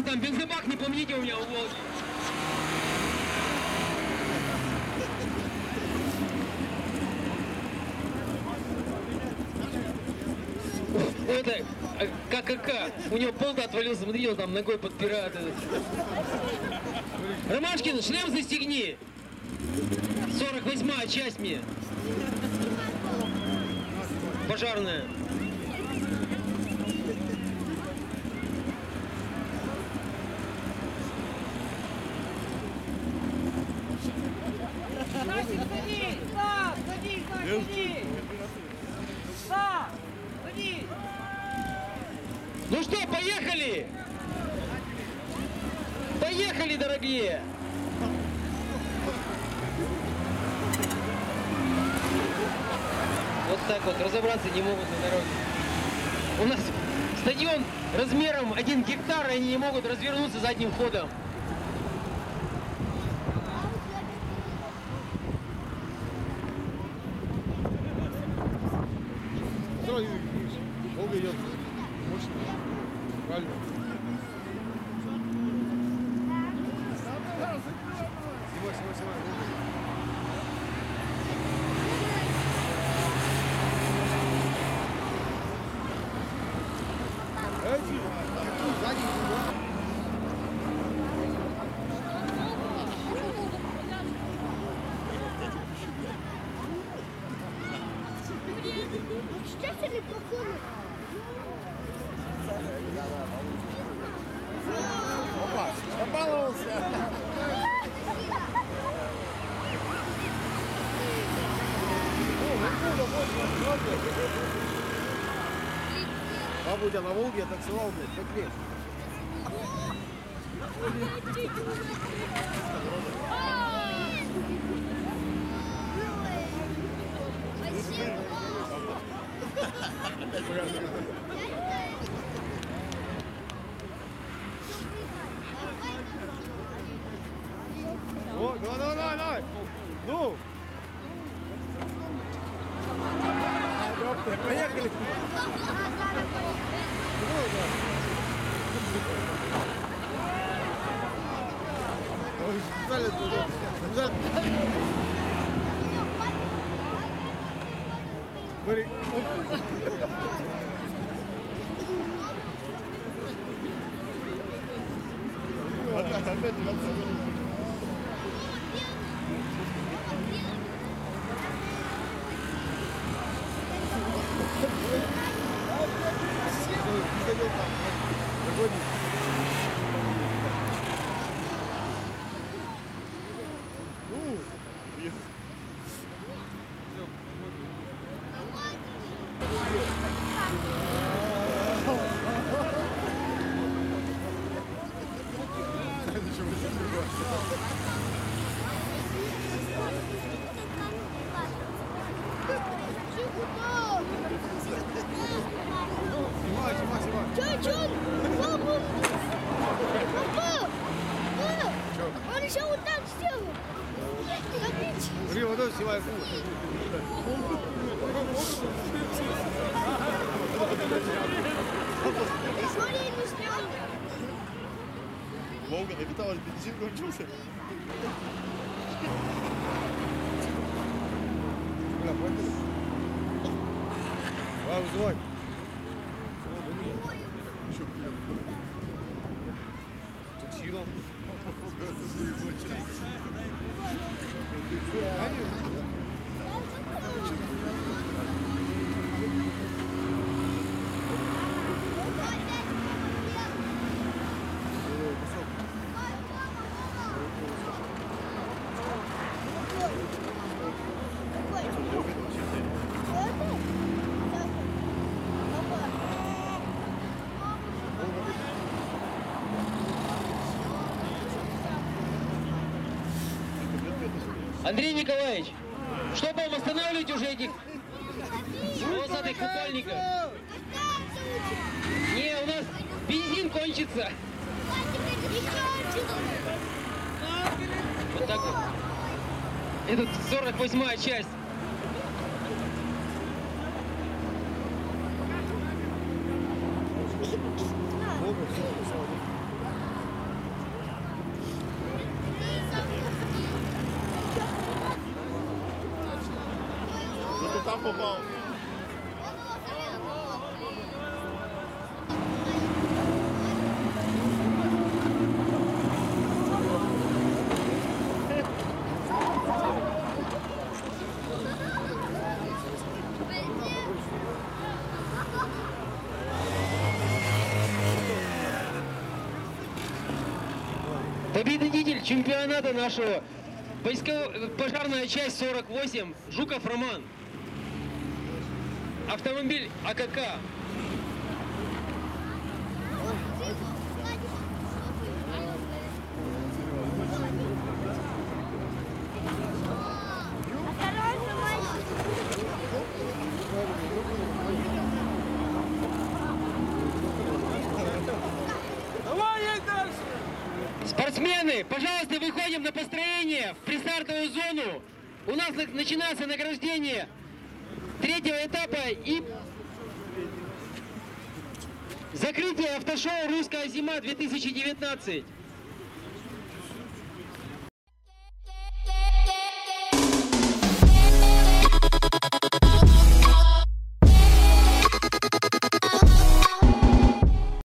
Братцы, там бензобак не помните у меня у Волги. Это ККК. У него пол отвалился, смотри, он там ногой подпирает. Ромашкин, шлем застегни. 48 часть мне. Пожарная. Ну что, поехали? Поехали, дорогие! Вот так вот, разобраться не могут на дороге. У нас стадион размером один гектар, и они не могут развернуться задним ходом. Сразу видишь, Волга идет мощно. Правильно. Читатели плохого. Опа, побаловался. Бабу у тебя на Волге я танцевал, блядь, пять лет. О, давай, давай, давай, давай. Ну. Поехали. Ой, специально туда. Специально. Смотри. Опять, опять, опять. Снимай, снимай, снимай. Чё, чё? Папа! Папа! Папа! Он on verrait vite avoir des pétitions ou autre chose. la boîte. Waouh, c'est vrai. Suivant. Андрей Николаевич, что вам останавливать уже этих волосатых купальников? Не, у нас бензин кончится. Вот так вот. Это 48 часть. Волга, все, попав. Победитель чемпионата нашего. Пожарная часть 48. Жуков Роман. Автомобиль АКК. Спортсмены, пожалуйста, выходим на построение в пристартовую зону. У нас на- начинается награждение третьего этапа и закрытие автошоу «Русская зима-2019».